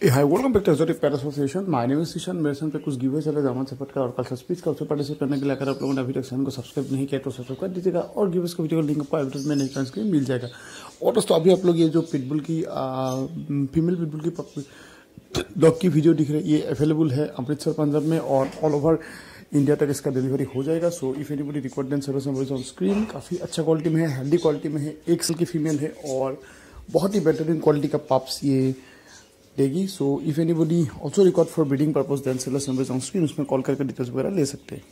Hi welcome back to पैर association is शीशन मेरे पे कुछ गिवे चले जामा से पटका और कल स्पीच का उससे पार्टिसिपेट करने के लिए अगर आप लोगों ने अभी तक चैनल को सब्सक्राइब नहीं किया तो सब्सक्राइब कर दीजिएगा और गिवेस का वीडियो लिंक आपको में नहीं स्क्रीन मिल जाएगा। और दोस्तों, अभी आप लोग ये जो पिटबुल की फीमेल पिटबुल की डॉग की वीडियो दिख रही है, ये अवेलेबल है अमृतसर, पंजाब में और ऑल ओवर इंडिया तक इसका डिलीवरी हो जाएगा। So if anybody record then service on screen काफ़ी अच्छा क्वालिटी में है हेल्दी क्वालिटी में है, एक साल की फीमेल है और बहुत ही बेहतरीन क्वालिटी का पाप्स ये देगी। So if anybody also record for breeding purpose then seller number on screen उसमें कॉल करके डिटेल्स वगैरह ले सकते हैं।